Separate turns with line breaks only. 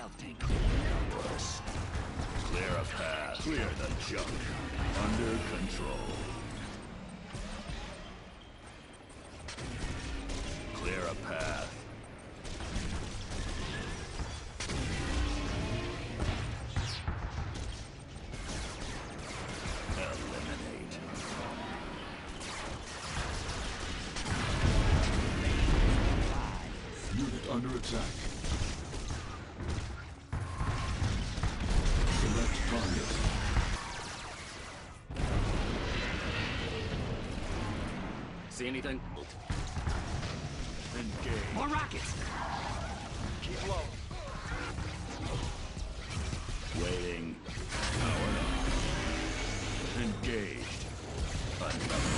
stealth tank.
Clear a path. Clear the junk. Under control. Clear a path. Eliminate.
Unit under attack.
See anything?
Engage.
More rockets!
Keep low.
Waiting. Powered on. Engaged. Another.